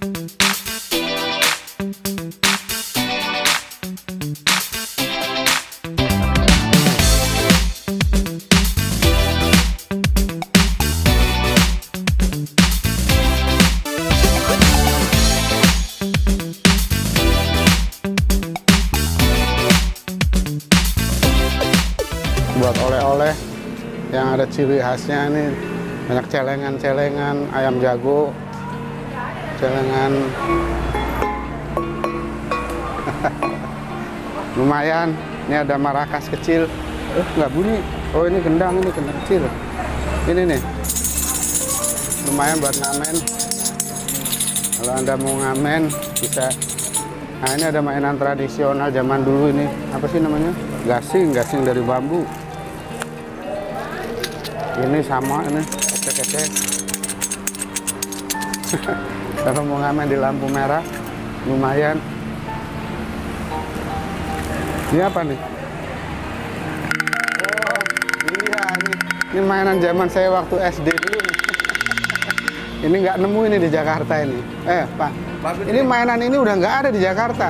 buat oleh-oleh yang ada ciri khasnya nih banyak celengan-celengan ayam jago celengan lumayan ini ada marakas kecil. Eh nggak bunyi. Oh ini gendang ini gendang kecil. Ini nih. Lumayan buat ngamen. Kalau anda mau ngamen bisa. Nah ini ada mainan tradisional zaman dulu ini. Apa sih namanya? Gasing gasing dari bambu. Ini sama ini. Kecek-kecek kalau mau ngamen di lampu merah lumayan. Ini apa nih? Oh iya ini ini mainan zaman saya waktu SD dulu nih. ini nggak nemu ini di Jakarta ini. Eh Pak ini mainan ini udah nggak ada di Jakarta.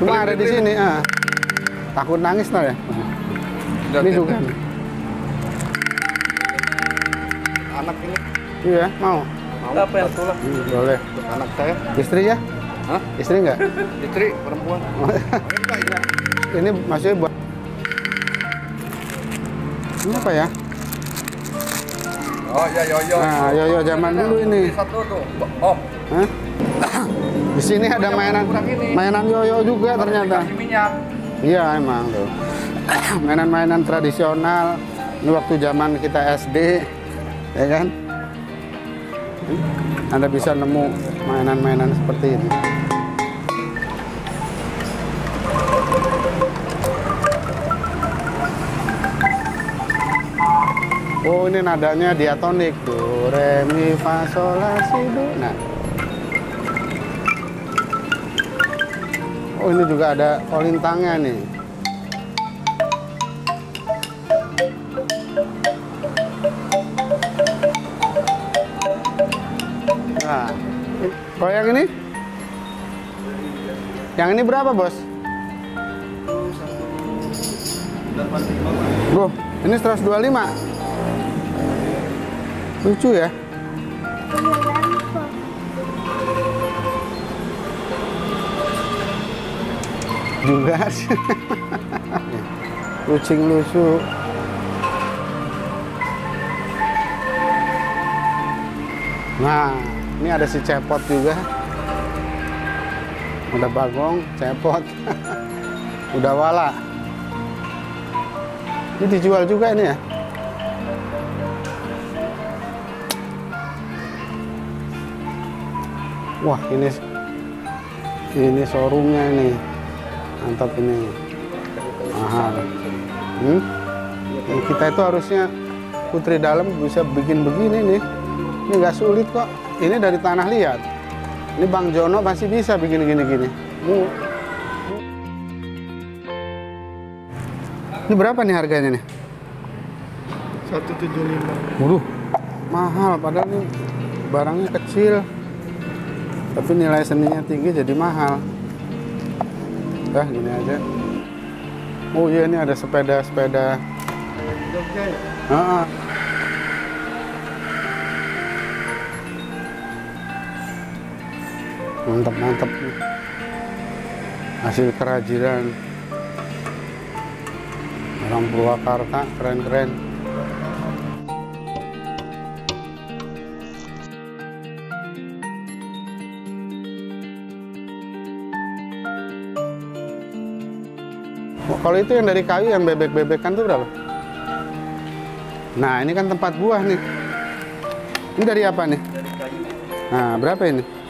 Cuma ada di sini ah. takut nangis no ya? Ini juga nih. Anak ini. Iya mau? Mau apa yang boleh anak saya? istri ya Hah? istri nggak Istri perempuan. ini maksudnya buat ini apa ya Oh iya yo yo. Nah, yo-yo zaman dulu ini. Satu tuh. Oh, Hah? di sini ada mainan mainan yoyo juga ternyata iya emang tuh mainan-mainan tradisional ini waktu zaman kita SD ya kan anda bisa nemu mainan-mainan seperti ini Oh ini nadanya diatonik do re mi fa sol la si do. Nah. Oh ini juga ada kolintangnya nih. Yang ini? Yang ini berapa bos? Bro, ini 125. Lucu ya? Juga sih. Kucing lucu. Nah, ini ada si cepot juga. Udah bagong, cepot. Udah wala. Ini dijual juga ini ya? Wah, ini ini showroomnya ini. Mantap ini. Mahal. Hmm? Kita itu harusnya putri dalam bisa bikin begini nih. Ini nggak sulit kok. Ini dari tanah liat. Ini Bang Jono pasti bisa bikin gini-gini. Ini berapa nih harganya nih? 175. Waduh, mahal padahal ini barangnya kecil. Tapi nilai seninya tinggi jadi mahal. Dah gini aja. Oh iya ini ada sepeda-sepeda. Jogja ya? Ah, ah. Mantap mantap. Hasil kerajinan orang Purwakarta keren-keren. Oh, Kalau itu yang dari kayu yang bebek-bebekan tuh berapa? Nah, ini kan tempat buah nih. Ini dari apa nih? Nah, berapa ini?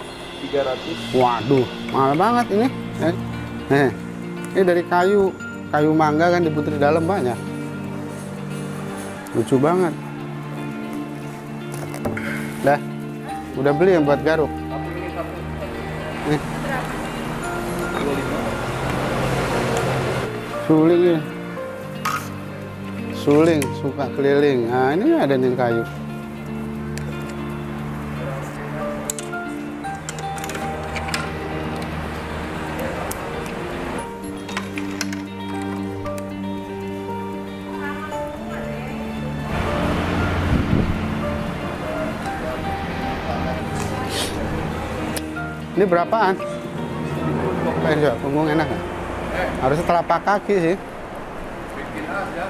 300. Waduh, mahal banget ini. Eh, eh, ini dari kayu, kayu mangga kan di putri dalam banyak. Lucu banget. Dah, udah beli yang buat garuk. 25. suling. Suling, suka keliling. Nah, ini ada nih kayu. Ini berapaan? Eh, coba, punggung enak nggak? Harusnya telapak kaki sih. Bikin aja.